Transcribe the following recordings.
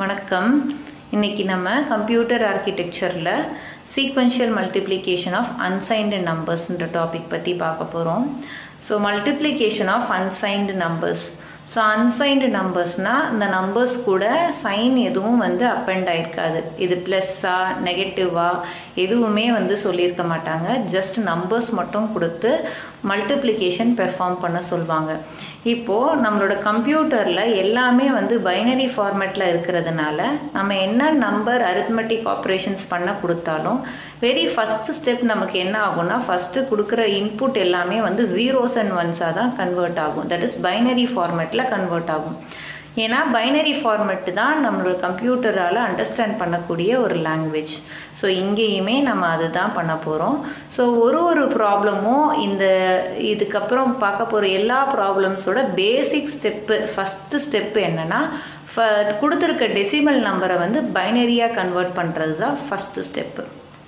வணக்கம். இன்னைக்கு நம்ம கம்ப்யூட்டர் ஆர்கிடெக்சரில் சீக்வென்ஷியல் மல்டிப்ளிகேஷன் ஆஃப் அன்சைன்டு நம்பர்ஸ்ன்ற டாபிக் பற்றி பார்க்க போகிறோம் so multiplication of unsigned numbers so unsigned நம்பர்ஸ்னால் இந்த நம்பர்ஸ் கூட சைன் எதுவும் வந்து அப்பெண்ட் ஆயிருக்காது இது ப்ளஸ்ஸா நெகட்டிவா எதுவுமே வந்து சொல்லியிருக்க மாட்டாங்க. ஜஸ்ட் நம்பர்ஸ் மட்டும் கொடுத்து மல்டிப்ளிகேஷன் பெர்ஃபார்ம் பண்ண சொல்லுவாங்க இப்போது நம்மளோட கம்ப்யூட்டரில் எல்லாமே வந்து பைனரி ஃபார்மேட்டில் இருக்கிறதுனால நம்ம என்ன நம்பர் அரித்மெட்டிக் ஆப்ரேஷன்ஸ் பண்ண கொடுத்தாலும் வெரி ஃபஸ்ட்டு ஸ்டெப் நமக்கு என்ன ஆகும்னா ஃபஸ்ட்டு கொடுக்குற இன்புட் எல்லாமே வந்து ஜீரோஸ் அண்ட் ஒன்ஸாக தான் கன்வெர்ட் ஆகும். தட் இஸ் பைனரி ஃபார்மேட்டில் கன்வெர்ட் ஆகும். ஏன்னா பைனரி ஃபார்மெட்டு தான் நம்மளோட கம்ப்யூட்டரால் அண்டர்ஸ்டாண்ட் பண்ணக்கூடிய ஒரு லாங்குவேஜ் ஸோ இங்கேயுமே நம்ம அதுதான் பண்ண போகிறோம் ஸோ ஒரு ஒரு ப்ராப்ளமும் இந்த இதுக்கப்புறம் பார்க்க போகிற எல்லா ப்ராப்ளம்ஸோட பேசிக் ஸ்டெப்பு ஃபஸ்ட்டு ஸ்டெப்பு என்னென்னா கொடுத்துருக்க டெசிமல் நம்பரை வந்து பைனரியாக கன்வெர்ட் பண்ணுறது தான் ஃபஸ்ட்டு ஸ்டெப்பு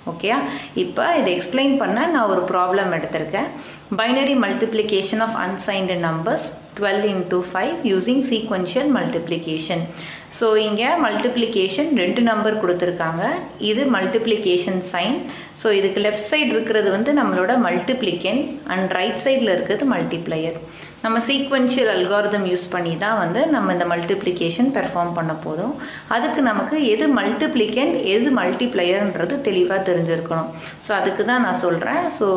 ஓகேயா இப்போ இதை எக்ஸ்பிளைன் பண்ண நான் ஒரு ப்ராப்ளம் எடுத்திருக்கேன். Binary multiplication of unsigned numbers twelve into five using sequential multiplication so இங்கே மல்டிப்ளிகேஷன் ரெண்டு நம்பர் கொடுத்துருக்காங்க. இது மல்டிப்ளிகேஷன் சைன் ஸோ இதுக்கு லெஃப்ட் சைடு இருக்கிறது வந்து நம்மளோட மல்டிப்ளிகேன் அண்ட் ரைட் சைடில் இருக்கிறது மல்டிப்ளையர் நம்ம சீக்வென்ஷியல் அல்காரிதம் யூஸ் பண்ணி தான் வந்து நம்ம இந்த மல்டிப்ளிகேஷன் பெர்ஃபார்ம் பண்ண போதும் அதுக்கு நமக்கு எது மல்டிப்ளிகன் எது மல்டிப்ளையர்ன்றது தெளிவாக தெரிஞ்சிருக்கணும். ஸோ அதுக்கு தான் நான் சொல்கிறேன் ஸோ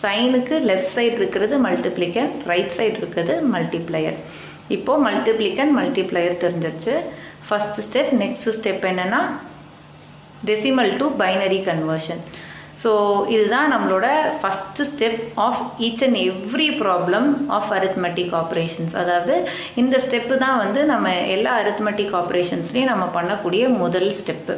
சைனுக்கு லெஃப்ட் சைடு இருக்கிறது மல்டிப்ளிகன் ரைட் சைடு இருக்கிறது மல்டிப்ளையர் இப்போது மல்டிப்ளிகன் மல்டிப்ளையர் தெரிஞ்சிருச்சு. ஃபஸ்ட் ஸ்டெப் நெக்ஸ்ட் ஸ்டெப் என்னென்னா decimal to binary conversion so இதுதான் நம்மளோட first step of each and every problem of arithmetic operations அதாவது இந்த ஸ்டெப்பு தான் வந்து நம்ம எல்லா அரித்மெட்டிக் ஆப்ரேஷன்ஸ்லேயும் நம்ம பண்ணக்கூடிய முதல் ஸ்டெப்பு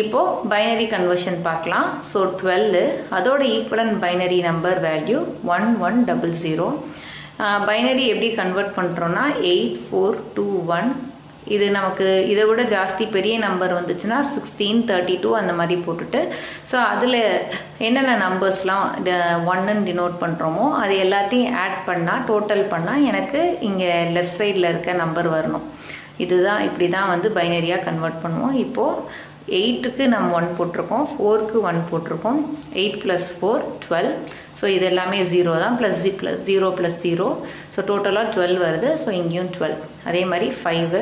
இப்போது பைனரி கன்வர்ஷன் பார்க்கலாம். ஸோ டுவெல்லு அதோட equivalent binary number value one one double zero binary எப்படி கன்வெர்ட் பண்ணுறோன்னா எயிட் ஃபோர் டூ ஒன் இது நமக்கு இதை விட ஜாஸ்தி பெரிய நம்பர் வந்துச்சுன்னா சிக்ஸ்டீன் தேர்ட்டி டூ அந்த மாதிரி போட்டுட்டு ஸோ அதில் என்னென்ன நம்பர்ஸ்லாம் ஒன்னுன்னு டினோட் பண்ணுறோமோ அது எல்லாத்தையும் ஆட் பண்ணால் டோட்டல் பண்ணால் எனக்கு இங்கே லெஃப்ட் சைடில் இருக்க நம்பர் வரணும். இதுதான் இப்படி தான் வந்து பைனரியாக கன்வெர்ட் பண்ணுவோம். இப்போது எயிட்டுக்கு நம்ம ஒன் போட்டிருக்கோம் ஃபோருக்கு ஒன் போட்டிருக்கோம் eight plus four twelve so இது எல்லாமே ஜீரோ தான் plus G plus zero plus zero so டோட்டலாக டுவெல் வருது. ஸோ இங்கேயும் டுவெல் அதே மாதிரி ஃபைவு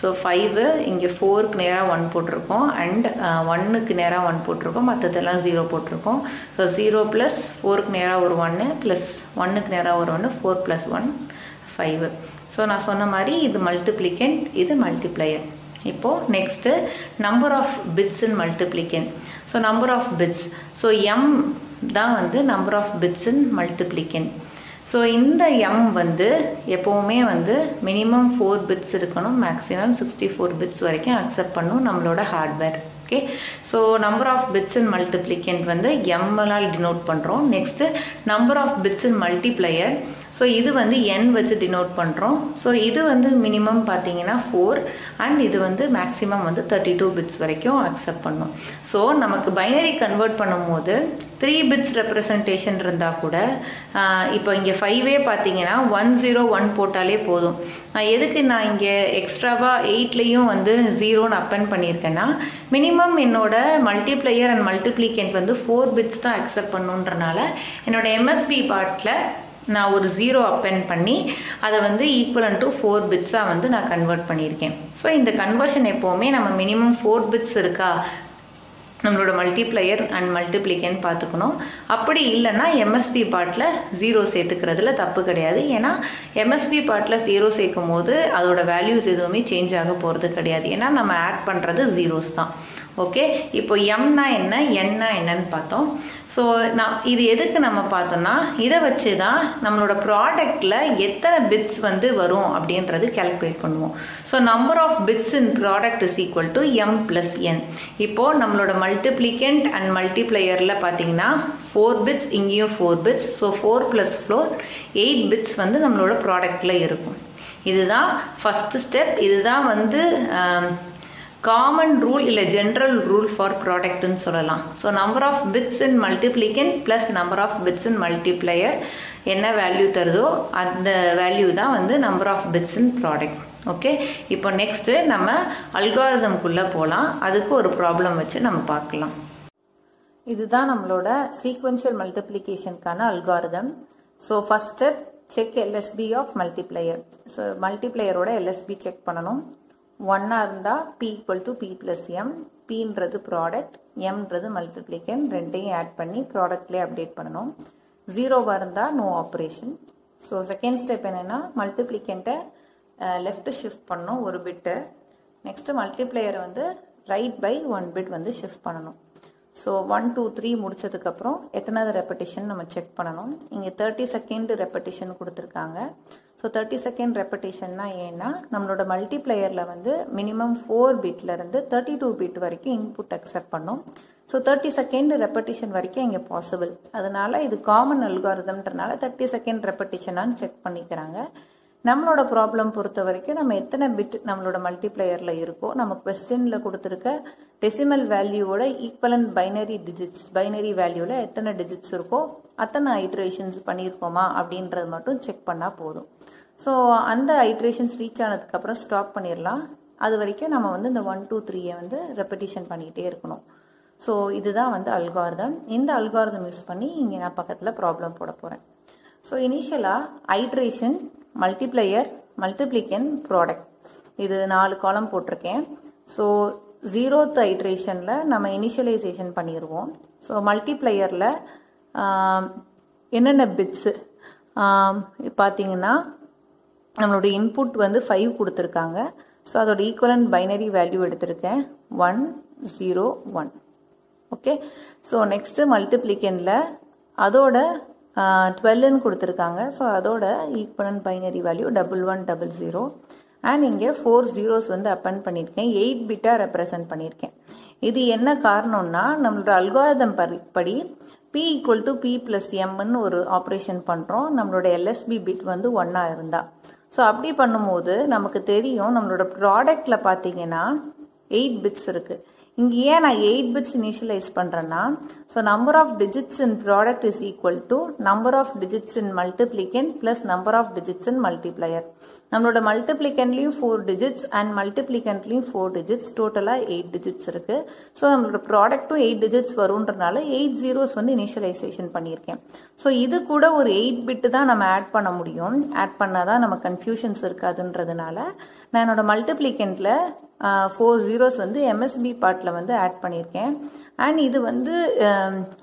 ஸோ ஃபைவு இங்கே ஃபோருக்கு நேராக ஒன் போட்டிருக்கோம். அண்ட் ஒன்னுக்கு uh, நேராக ஒன் போட்டிருக்கோம். மற்றதெல்லாம் ஜீரோ போட்டிருக்கோம். ஸோ ஜீரோ ப்ளஸ் ஃபோருக்கு நேராக ஒரு ஒன்று ப்ளஸ் ஒன்னுக்கு நேராக ஒரு ஒன்று four plus one five so நான் சொன்ன மாதிரி இது மல்டிப்ளிகண்ட் இது மல்டிப்ளையர் இப்போது next number of bits in multiplicand so number of bits so M தான் வந்து number of bits in multiplicand so இந்த எம் வந்து எப்போவுமே வந்து மினிமம் ஃபோர் பிட்ஸ் இருக்கணும். மேக்ஸிமம் சிக்ஸ்டி ஃபோர் பிட்ஸ் வரைக்கும் அக்செப்ட் பண்ணும் நம்மளோட hardware okay so number of bits in multiplicand வந்து எம்எலால் டினோட் பண்ணுறோம் next number of bits in multiplier so இது வந்து என் வச்சு டினோட் பண்ணுறோம் ஸோ இது வந்து மினிமம் பார்த்தீங்கன்னா ஃபோர் அண்ட் இது வந்து மேக்ஸிமம் வந்து தேர்ட்டி டூ பிட்ஸ் வரைக்கும் அக்செப்ட் பண்ணும். ஸோ நமக்கு பைனரி கன்வெர்ட் பண்ணும்போது த்ரீ பிட்ஸ் ரெப்ரசன்டேஷன் இருந்தால் கூட இப்போ இங்கே ஃபைவே பார்த்தீங்கன்னா ஒன் ஜீரோ ஒன் போட்டாலே போதும். எதுக்கு நான் இங்கே எக்ஸ்ட்ராவாக எயிட்லேயும் வந்து ஜீரோன்னு அப்பன் பண்ணியிருக்கேன்னா மினிமம் என்னோட மல்டிப்ளையர் அண்ட் மல்டிப்ளிகேண்ட் வந்து ஃபோர் பிட்ஸ் தான் அக்செப்ட் பண்ணுன்றனால என்னோட எம்எஸ்பி பார்ட்டில் நான் ஒரு ஜீரோ அப்பெண்ட் பண்ணி அதை வந்து ஈக்குவலன் டு ஃபோர் பிட்ஸாக வந்து நான் கன்வெர்ட் பண்ணியிருக்கேன். ஸோ இந்த கன்வர்ஷன் எப்போவுமே நம்ம மினிமம் ஃபோர் பிட்ஸ் இருக்கா? நம்மளோட மல்டிப்ளையர் அண்ட் மல்டிப்ளிகன் பார்த்துக்கணும். அப்படி இல்லைன்னா எம்எஸ்பி பார்ட்டில் ஜீரோ சேர்த்துக்கிறதுல தப்பு கிடையாது. ஏன்னா எம்எஸ்பி பார்ட்டில் ஜீரோ சேர்க்கும் போது அதோட வேல்யூஸ் எதுவுமே சேஞ்ச் ஆக போகிறது கிடையாது. ஏன்னா நம்ம ஆட் பண்ணுறது ஜீரோஸ் தான். ஓகே இப்போ எம்னா என்ன என்னா என்னன்னு பார்த்தோம். ஸோ நான் இது எதுக்கு நம்ம பார்த்தோம்னா இதை வச்சு தான் நம்மளோட ப்ராடக்டில் எத்தனை பிட்ஸ் வந்து வரும் அப்படின்றது கேல்குலேட் பண்ணுவோம். So number of bits in product is equal to M plus N இப்போது நம்மளோட மல்டிப்ளிகண்ட் அண்ட் மல்டிப்ளையரில் பார்த்தீங்கன்னா ஃபோர் பிட்ஸ் இங்கேயும் four bits so four plus four eight bits வந்து நம்மளோட ப்ராடக்டில் இருக்கும். இதுதான் ஃபஸ்ட்டு ஸ்டெப் இதுதான் வந்து காமன் ரூல் இல்லை ஜென்ரல் ரூல் ஃபார் ப்ராடக்ட்னு சொல்லலாம். So number of bits in multiplicand plus number of bits in multiplier என்ன வேல்யூ தருதோ அந்த வேல்யூ தான் வந்து number of bits in product okay இப்போ நெக்ஸ்ட்டு நம்ம அல்காரதம்குள்ளே போகலாம் அதுக்கு ஒரு ப்ராப்ளம் வச்சு நம்ம பார்க்கலாம். இதுதான் நம்மளோட sequential மல்டிப்ளிகேஷனுக்கான algorithm so first step check LSB of multiplier so மல்டிப்ளையரோட LSB check பண்ணணும். ஒன்னாக இருந்தால் P equal to P plus M பின்றது product எம்ன்றது மல்டிப்ளிகன் ரெண்டையும் ஆட் பண்ணி ப்ராடக்ட்லேயே அப்டேட் பண்ணணும். ஜீரோவாக இருந்தால் no operation so second step என்னென்னா மல்டிப்ளிகேண்ட்டை லெஃப்ட் ஷிஃப்ட் பண்ணணும் ஒரு பிட்டு நெக்ஸ்ட்டு மல்டிப்ளேயரை வந்து ரைட் பை ஒன் பிட் வந்து ஷிஃப்ட் பண்ணணும். ஸோ ஒன் டூ த்ரீ முடிச்சதுக்கப்புறம் எத்தனாவது ரெப்படிஷன் நம்ம செக் பண்ணணும். இங்கே தேர்ட்டி செகண்ட் ரெப்படிஷன் கொடுத்துருக்காங்க. ஸோ தேர்ட்டி செகண்ட் ரெப்படேஷன்னா ஏன்னா நம்மளோட மல்டிப்ளையரில் வந்து மினிமம் ஃபோர் பிட்லேருந்து தேர்ட்டி டூ பிட் வரைக்கும் இன்புட் அக்செப்ட் பண்ணும். ஸோ தேர்ட்டி செகண்ட் ரெப்படிஷன் வரைக்கும் இங்கே பாசிபிள் அதனால இது காமன் அல்காரிதம்ன்றனால தேர்ட்டி செகண்ட் ரெப்படிஷனான்னு செக் பண்ணிக்கிறாங்க. நம்மளோட ப்ராப்ளம் பொறுத்த வரைக்கும் நம்ம எத்தனை பிட் நம்மளோட மல்டிப்ளையரில் இருக்கோ நம்ம கொஸ்டினில் கொடுத்துருக்க டெசிமல் வேல்யூவோட ஈக்குவலன் பைனரி டிஜிட்ஸ் பைனரி வேல்யூவில் எத்தனை டிஜிட்ஸ் இருக்கோ அத்தனை ஐட்ரேஷன்ஸ் பண்ணியிருக்கோமா அப்படின்றது மட்டும் செக் பண்ணால் போதும். ஸோ அந்த ஐட்ரேஷன்ஸ் ரீச் ஆனதுக்கப்புறம் ஸ்டாப் பண்ணிடலாம் அது வரைக்கும் நம்ம வந்து இந்த ஒன் டூ த்ரீயை வந்து ரெப்படிஷன் பண்ணிக்கிட்டே இருக்கணும். ஸோ இதுதான் வந்து அல்கார்தம் இந்த அல்கார்தம் யூஸ் பண்ணி இங்கே நான் பக்கத்தில் ப்ராப்ளம் போட போகிறேன் ஸோ இனிஷியலாக ஐட்ரேஷன் மல்டிப்ளையர் மல்டிப்ளிகன் ப்ராடக்ட் இது நாலு காலம் போட்டிருக்கேன். ஸோ ஜீரோத் ஐட்ரேஷனில் நம்ம இனிஷியலைசேஷன் பண்ணிடுவோம் ஸோ மல்டிப்ளையரில் என்னென்ன பிட்ஸு பார்த்தீங்கன்னா நம்மளுடைய இன்புட் வந்து ஃபைவ் கொடுத்துருக்காங்க. ஸோ அதோட ஈக்குவலன் பைனரி வேல்யூ எடுத்திருக்கேன். One zero one okay so next மல்டிப்ளிகனில் அதோட டுவெல்லுன்னு கொடுத்துருக்காங்க. ஸோ அதோட equivalent binary value double one double zero and இங்கே ஃபோர் ஜீரோஸ் வந்து அப்பன் பண்ணியிருக்கேன். எயிட் பிட்டாக ரெப்ரசன்ட் பண்ணியிருக்கேன். இது என்ன காரணம்னா நம்மளோட அல்காரிதம் படி P equal to P plus எம்னு ஒரு ஆப்ரேஷன் பண்ணுறோம் நம்மளோட எல்எஸ்பி பிட் வந்து ஒன்னாக இருந்தால் ஸோ அப்படி பண்ணும்போது நமக்கு தெரியும் நம்மளோட ப்ராடக்டில் பார்த்தீங்கன்னா எயிட் பிட்ஸ் இருக்குது இங்கே ஏன் நான் எயிட் பிட்ஸ் இனிஷியலைஸ் பண்ணுறேன்னா so number of digits in product is equal to number of digits in multiplicand plus number of digits in multiplier நம்மளோட மல்டிப்ளிகன்லேயும் ஃபோர் டிஜிட்ஸ் அண்ட் மல்டிப்ளிகன்ட்லேயும் ஃபோர் டிஜிட்ஸ் டோட்டலாக எயிட் டிஜிட்ஸ் இருக்குது ஸோ நம்மளோட ப்ராடக்ட்டும் eight digits வரும்ன்றனால eight zeros வந்து initialisation பண்ணியிருக்கேன். ஸோ இது கூட ஒரு எயிட் பிட்டு தான் நம்ம ஆட் பண்ண முடியும். ஆட் பண்ணால் தான் நம்ம கன்ஃபியூஷன்ஸ் இருக்காதுன்றதுனால நான் என்னோட மல்டிப்ளிகன்ட்டில் ஃபோர் ஜீரோஸ் வந்து எம்எஸ்பி பார்ட்டில் வந்து ஆட் பண்ணியிருக்கேன். அண்ட் இது வந்து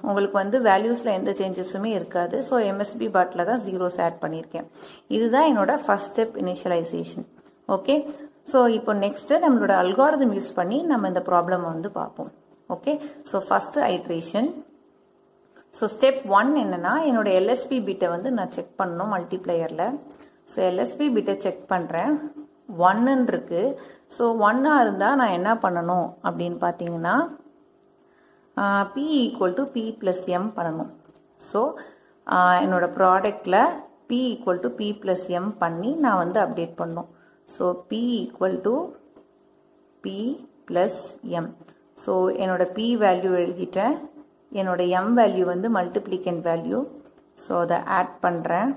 உங்களுக்கு வந்து வேல்யூஸில் எந்த சேஞ்சஸுமே இருக்காது. ஸோ எம்எஸ்பி பார்ட்டில் தான் ஜீரோஸ் ஆட் பண்ணியிருக்கேன். இதுதான் என்னோட first step initialisation okay so இப்போ நெக்ஸ்ட்டு நம்மளோட அல்காரிதம் யூஸ் பண்ணி நம்ம இந்த ப்ராப்ளம் வந்து பார்ப்போம். Okay so first iteration so step one என்னன்னா என்னோட எல்எஸ்பி பிட்டை வந்து நான் செக் பண்ணணும் மல்டிப்ளையரில் ஸோ எல்எஸ்பி பிட்டை செக் பண்ணுறேன் ஒன்னுன்னு இருக்கு ஸோ ஒன்னாக இருந்தால் நான் என்ன பண்ணணும் அப்படின்னு பார்த்தீங்கன்னா P equal to P plus M பண்ணணும். ஸோ என்னோட ப்ராடக்டில் P equal to P plus M பண்ணி நான் வந்து அப்டேட் பண்ணணும். So P equal to P plus M so என்னோட பி வேல்யூ எழுதிட்டேன். என்னோட எம் வேல்யூ வந்து மல்டிப்ளிகன் வேல்யூ ஸோ அதை ஆட் பண்ணுறேன்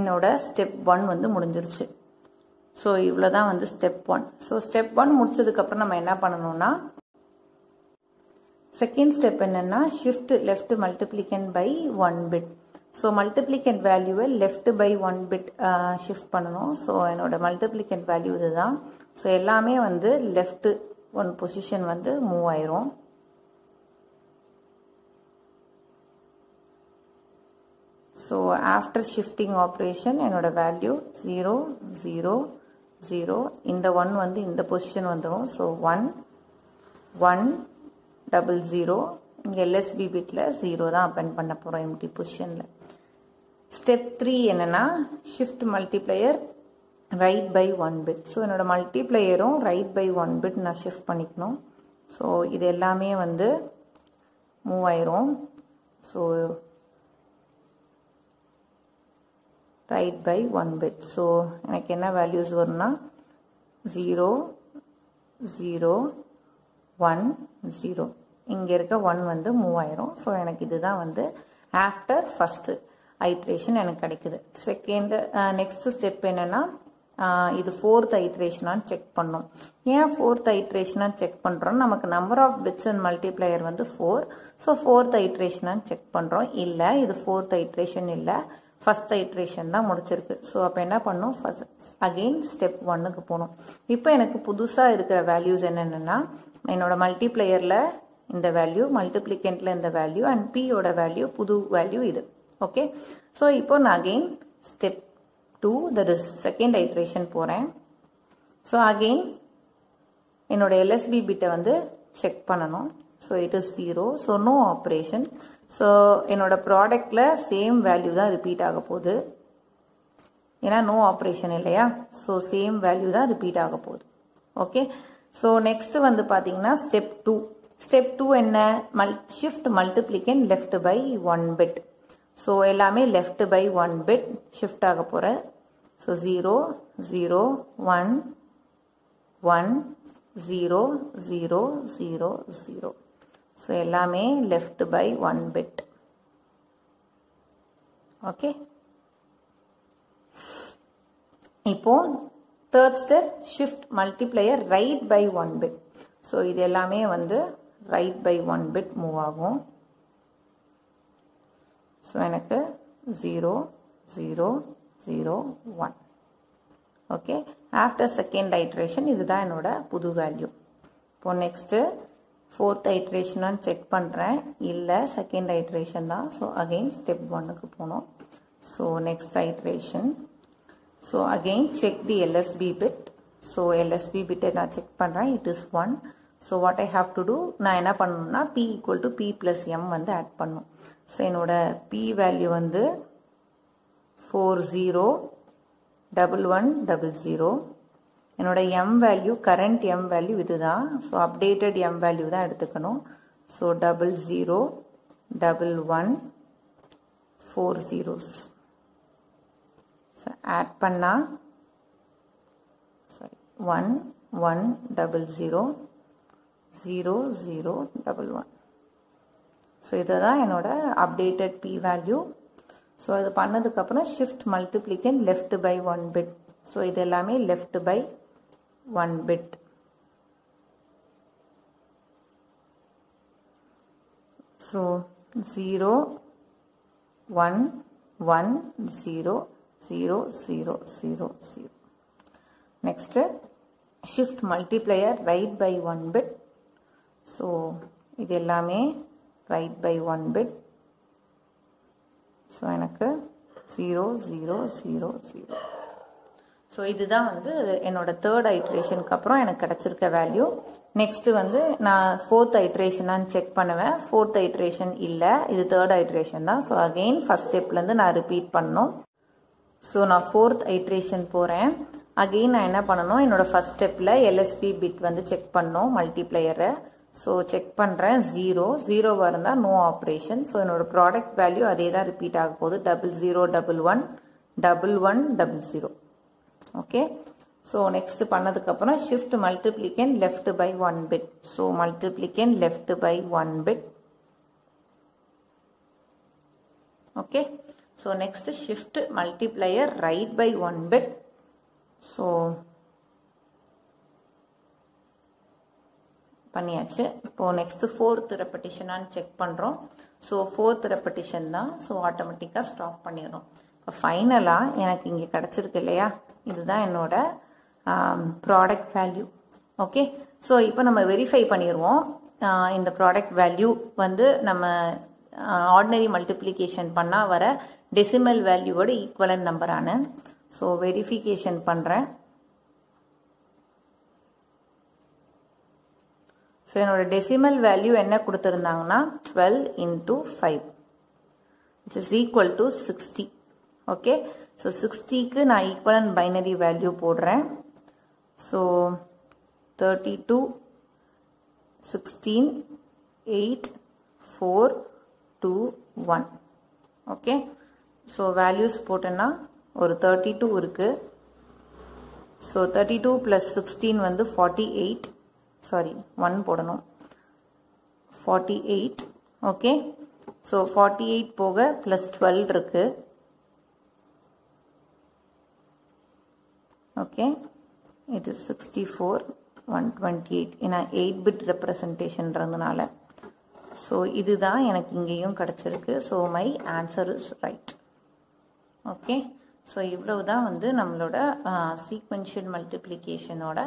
என்னோட ஸ்டெப் ஒன் வந்து முடிஞ்சிருச்சு. ஸோ இவ்வளோ தான் வந்து step one so step one முடிச்சதுக்கப்புறம் நம்ம என்ன பண்ணணும்னா செகண்ட் ஸ்டெப் என்னென்னா shift left multiplicand by one bit so multiplicand வேல்யூவை left by one bit shift பண்ணணும். ஸோ என்னோட மல்டிப்ளிகன் வேல்யூ இதுதான். ஸோ எல்லாமே வந்து லெஃப்ட் ஒன் பொசிஷன் வந்து மூவ் ஆயிரும். ஸோ ஆஃப்டர் ஷிஃப்டிங் ஆப்ரேஷன் என்னோட வேல்யூ ஜீரோ ஜீரோ ஜீரோ இந்த ஒன் வந்து இந்த பொசிஷன் வந்துடும் so one one double zero இங்கே எல்எஸ்பி பிட்டில் ஜீரோ தான் அப்பெண்ட் பண்ண போகிறோம் எம்டி பொசிஷனில் ஸ்டெப் த்ரீ என்னென்னா shift multiplier right by one bit so என்னோட மல்டிப்ளையரும் ரைட் பை ஒன் பிட் நான் ஷிஃப்ட் பண்ணிக்கணும். ஸோ இது எல்லாமே வந்து மூவ் ஆயிரும். So right by one bit so எனக்கு என்ன வேல்யூஸ் வரும்னா ஜீரோ ஜீரோ ஒன் ஜீரோ இங்கே இருக்க ஒன் வந்து மூவாயிரம் ஸோ எனக்கு இதுதான் வந்து ஆஃப்டர் ஃபஸ்ட்டு ஐட்ரேஷன் எனக்கு கிடைக்குது. செகண்ட் நெக்ஸ்ட் ஸ்டெப் என்னன்னா uh, இது ஃபோர்த் ஐட்ரேஷனான்னு செக் பண்ணோம். ஏன் ஃபோர்த் ஐட்ரேஷனான்னு செக் பண்ணுறோம் நமக்கு number of bits and multiplier வந்து ஃபோர் ஸோ ஃபோர்த் ஐட்ரேஷனான்னு செக் பண்ணுறோம் இல்லை இது ஃபோர்த் ஐட்ரேஷன் இல்லை. ஃபர்ஸ்ட் ஐட்ரேஷன் தான் முடிச்சிருக்கு. ஸோ அப்போ என்ன பண்ணும்? ஃபஸ்ட் அகெயின் ஸ்டெப் ஒன்னுக்கு போகணும் இப்போ எனக்கு புதுசாக இருக்கிற வேல்யூஸ் என்னென்னா என்னோட மல்டிப்ளேயரில் இந்த வேல்யூ மல்டிப்ளிகேண்டில் இந்த வேல்யூ அண்ட் பியோட வேல்யூ புது வேல்யூ இது. ஓகே ஸோ இப்போ நான் again step two that is second iteration போகிறேன் ஸோ அகெயின் என்னோட எல்எஸ்பி பிட்டை வந்து செக் பண்ணணும். So it is zero so no operation so என்னோடய ப்ராடக்டில் சேம் வேல்யூ தான் ரிப்பீட் ஆக போகுது. ஏன்னா நோ ஆப்ரேஷன் இல்லையா? ஸோ சேம் வேல்யூ தான் ரிப்பீட் ஆக போகுது. ஓகே ஸோ நெக்ஸ்ட் வந்து பார்த்தீங்கன்னா ஸ்டெப் டூ ஸ்டெப் டூ என்ன? மல் shift multiplicand left by one bit so எல்லாமே left by one bit shift ஆக போகிறேன் so zero zero one one zero zero zero zero so எல்லாமே left by one bit okay இப்போ third step shift multiplier right by one bit so இது எல்லாமே வந்து right by one bit move ஆகும். So எனக்கு zero zero zero one okay after second iteration இதுதான் என்னோட புது வேல்யூ இப்போ நெக்ஸ்ட்டு ஃபோர்த் ஐட்ரேஷனான்னு செக் பண்ணுறேன் இல்லை செகண்ட் ஐட்ரேஷன் தான். ஸோ அகெயின் ஸ்டெப் ஒன்னுக்கு போனோம். So next iteration so again check the LSB bit so LSB பிட்டை நான் செக் பண்ணுறேன் it is one so what I have to do நான் என்ன பண்ணணும்னா P equal to P plus M வந்து ஆட் பண்ணும். ஸோ என்னோட பி வேல்யூ வந்து four zero double one double zero என்னோட M value current M value இதுதான். ஸோ அப்டேட்டட் எம் வேல்யூ தான் எடுத்துக்கணும். So double zero double one four zeros so add பண்ணால் sorry one one double zero zero zero double one so இதை தான் என்னோட updated B value so இது பண்ணதுக்கப்புறம் shift multiplicand left by one bit so இது எல்லாமே left by one bit so zero one one zero zero zero zero zero next shift multiplier right by one bit so இது எல்லாமே right by one bit so எனக்கு zero zero zero zero so இதுதான் வந்து என்னோட third ஐட்ரேஷனுக்கு அப்புறம் எனக்கு கிடச்சிருக்க value next வந்து நான் ஃபோர்த் ஐட்ரேஷனான்னு செக் பண்ணுவேன். ஃபோர்த் ஐட்ரேஷன் இல்லை. இது தேர்ட் ஐட்ரேஷன் தான். ஸோ அகெயின் ஃபர்ஸ்ட் ஸ்டெப்லேருந்து நான் ரிப்பீட் பண்ணணும். ஸோ நான் ஃபோர்த் ஐட்ரேஷன் போகிறேன் அகெயின் நான் என்ன பண்ணணும்? என்னோட ஃபஸ்ட் ஸ்டெப்பில் எல்எஸ்பி பிட் வந்து செக் பண்ணணும் மல்டிப்ளையரை ஸோ செக் பண்ணுறேன் ஜீரோ ஜீரோவாக இருந்தால் நோ ஆப்ரேஷன் ஸோ என்னோட ப்ராடக்ட் வேல்யூ அதே தான் ரிப்பீட் ஆக போகுது. Double zero double one double one double zero okay so next பண்ணதுக்கப்புறம் shift multiplicand left by one bit so multiplicand left by one bit okay so next shift multiplier right by one bit so பண்ணியாச்சு. இப்போ next fourth ரெப்படிஷனான்னு check பண்ணுறோம் so fourth repetition தான். So ஆட்டோமேட்டிக்காக stop பண்ணிடுறோம். இப்போ ஃபைனலாக எனக்கு இங்கே கிடச்சிருக்கு இல்லையா? இதுதான் என்னோட ப்ராடக்ட் வேல்யூ ஓகே ஸோ இப்போ நம்ம வெரிஃபை பண்ணிடுவோம் இந்த ப்ராடக்ட் வேல்யூ வந்து நம்ம ஆர்டினரி மல்டிப்ளிகேஷன் பண்ணால் வர டெசிமல் வேல்யூவோட ஈக்குவலன் நம்பரான ஸோ வெரிஃபிகேஷன் பண்ணுறேன் ஸோ என்னோட டெசிமல் வேல்யூ என்ன கொடுத்துருந்தாங்கன்னா twelve into five it's is equal to sixty okay so சிக்ஸ்டிக்கு நான் ஈக்குவலன் பைனரி வேல்யூ போடுறேன். So thirty two sixteen eight four two one okay so values போட்டேன்னா ஒரு தேர்ட்டி டூ இருக்குது so thirty two plus sixteen வந்து forty eight sorry one போடணும். Forty eight okay so forty eight போக plus twelve இருக்குது okay இது sixty four one twenty eight ஏன்னா eight bit ரெப்ரசன்டேஷன்றதுனால ஸோ இதுதான் எனக்கு இங்கேயும் கிடச்சிருக்கு. So my answer is right okay so இவ்வளவு தான் வந்து நம்மளோட sequential மல்டிப்ளிகேஷனோட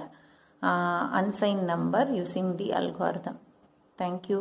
unsigned number using the algorithm thank you